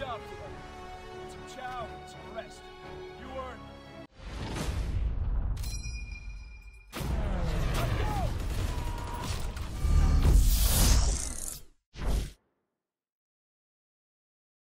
job today. Get some chow and some rest. You earned it.